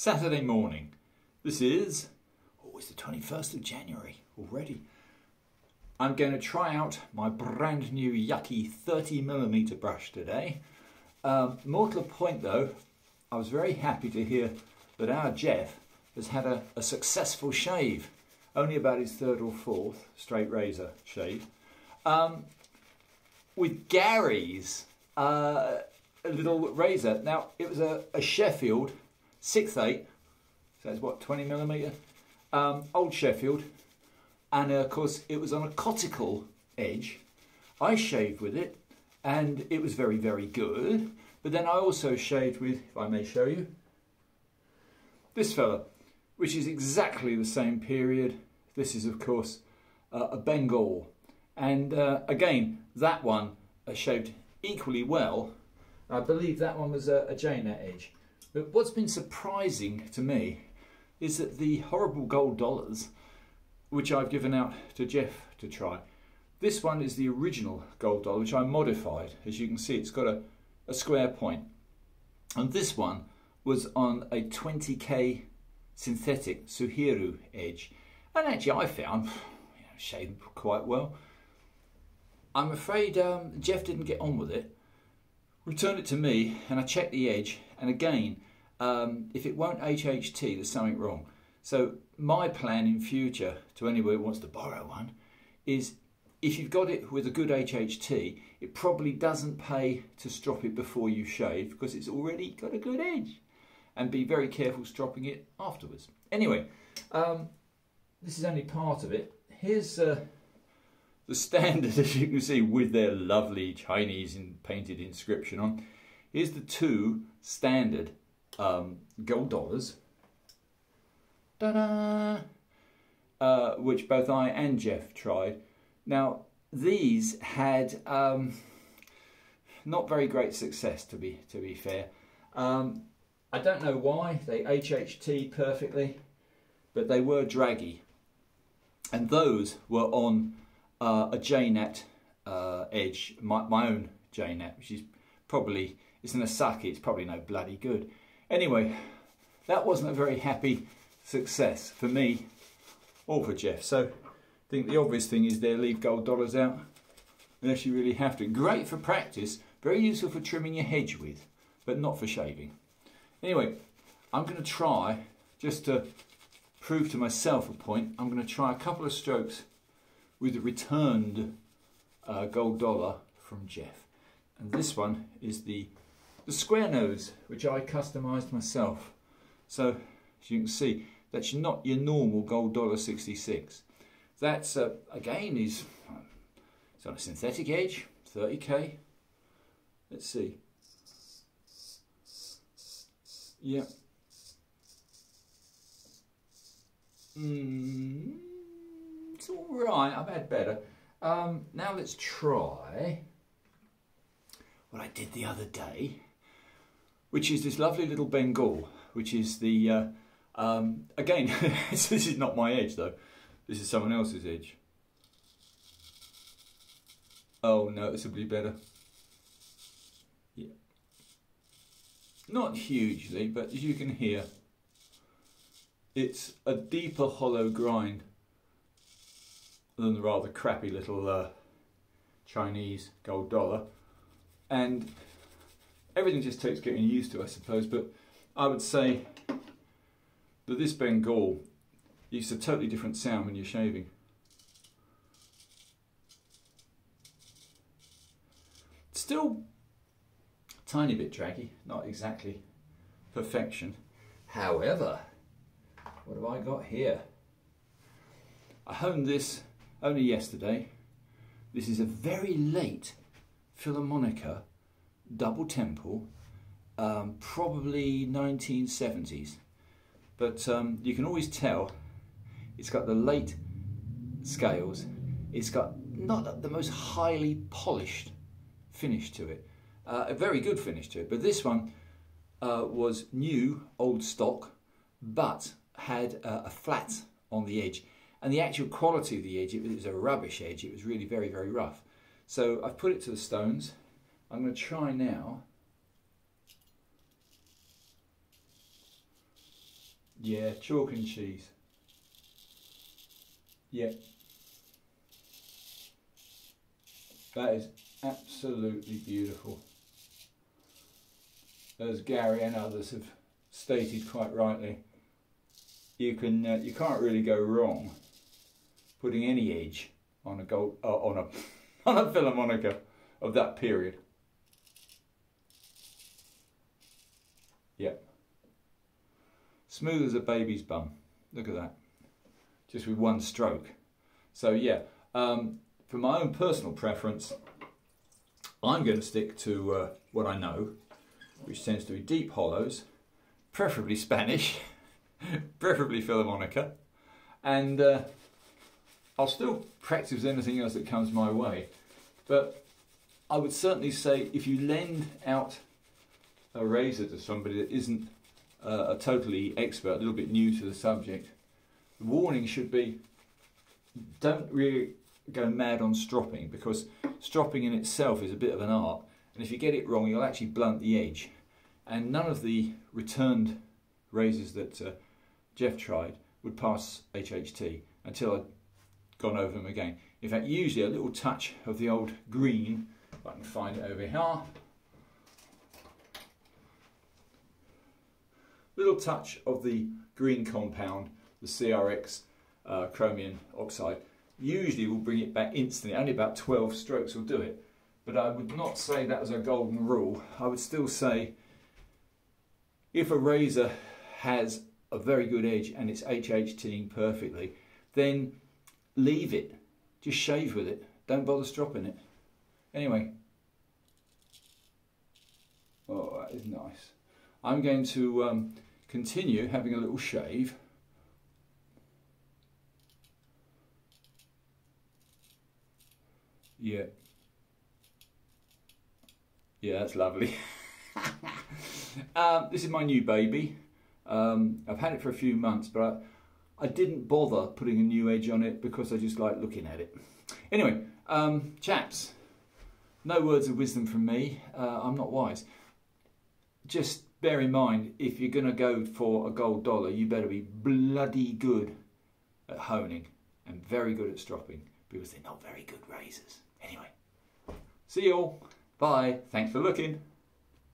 Saturday morning. This is, oh, it's the 21st of January already. I'm going to try out my brand new Yaqi 30mm brush today. Um, more to the point though, I was very happy to hear that our Jeff has had a, a successful shave. Only about his third or fourth straight razor shave. Um, with Gary's uh, little razor. Now, it was a, a Sheffield 6.8, so it's what, 20 millimetre? Um, old Sheffield, and uh, of course it was on a coticule edge. I shaved with it, and it was very, very good. But then I also shaved with, if I may show you, this fella, which is exactly the same period. This is, of course, uh, a Bengall. And uh, again, that one uh, shaved equally well. I believe that one was a, a J-nat edge. But what's been surprising to me is that the horrible gold dollars, which I've given out to Jeff to try, this one is the original gold dollar, which I modified. As you can see, it's got a, a square point. And this one was on a 20k synthetic Suehiro edge. And actually I found, you know, shaded quite well. I'm afraid um, Jeff didn't get on with it. Returned it to me and I check the edge and again, um, if it won't HHT, there's something wrong. So my plan in future to anyone who wants to borrow one is if you've got it with a good HHT, it probably doesn't pay to strop it before you shave because it's already got a good edge. And be very careful stropping it afterwards. Anyway, um, this is only part of it. Here's uh, the standard, as you can see, with their lovely Chinese in painted inscription on. is the two standard um, gold dollars. Ta-da! Uh, which both I and Jeff tried. Now, these had um, not very great success, to be to be fair. Um, I don't know why they HHT perfectly, but they were draggy, and those were on uh, a JNat uh, edge, my, my own JNat, which is probably it's an Asagi. It's probably no bloody good. Anyway, that wasn't a very happy success for me or for Jeff. So I think the obvious thing is there, leave gold dollars out unless you really have to. Great for practice, very useful for trimming your hedge with, but not for shaving. Anyway, I'm going to try, just to prove to myself a point, I'm going to try a couple of strokes with a returned uh, gold dollar from Jeff. And this one is the, the square nose, which I customised myself. So, as you can see, that's not your normal gold dollar 66. That's, uh, again, is it's on a synthetic edge, 30k. Let's see. Yeah. Mm, it's all right. I've had better. Um, now let's try what I did the other day, which is this lovely little Bengall, which is the, uh, um, again, this is not my edge though, this is someone else's edge. Oh, noticeably better. Yeah. Not hugely, but as you can hear, it's a deeper hollow grind than the rather crappy little uh, Chinese gold dollar and everything just takes getting used to I suppose but I would say that this Bengall uses a totally different sound when you're shaving. Still a tiny bit draggy, not exactly perfection. However, what have I got here? I honed this only yesterday. This is a very late Filarmonica, double tempo, um, probably 1970s. But um, you can always tell it's got the late scales. It's got not the most highly polished finish to it. Uh, a very good finish to it, but this one uh, was new, old stock, but had uh, a flat on the edge. And the actual quality of the edge, it was a rubbish edge. It was really very, very rough. So I've put it to the stones. I'm going to try now Yeah, chalk and cheese. Yeah. That is absolutely beautiful. As Gary and others have stated quite rightly, you can uh, you can't really go wrong putting any edge on a gold uh, on a on a Filarmonica of that period. Yep. Smooth as a baby's bum. Look at that. Just with one stroke. So yeah, um, for my own personal preference, I'm going to stick to uh, what I know, which tends to be deep hollows, preferably Spanish, preferably Filarmonica, and uh, I'll still practice anything else that comes my way. But I would certainly say if you lend out a razor to somebody that isn't uh, a totally expert, a little bit new to the subject, the warning should be don't really go mad on stropping because stropping in itself is a bit of an art and if you get it wrong you'll actually blunt the edge and none of the returned razors that uh, Jeff tried would pass HHT until I'd gone over them again. In fact usually a little touch of the old green, if I can find it over here, little touch of the green compound, the CRX uh, chromium oxide, usually will bring it back instantly. Only about 12 strokes will do it. But I would not say that as a golden rule. I would still say if a razor has a very good edge and it's HHTing perfectly, then leave it. Just shave with it. Don't bother stropping it. Anyway. Oh, that is nice. I'm going to um, continue having a little shave. Yeah. Yeah, that's lovely. um, this is my new baby. Um, I've had it for a few months, but I, I, didn't bother putting a new edge on it because I just like looking at it. Anyway, um, chaps, no words of wisdom from me. Uh, I'm not wise. Just bear in mind, if you're going to go for a gold dollar, you better be bloody good at honing and very good at stropping because they're not very good razors. Anyway, see you all. Bye. Thanks for looking.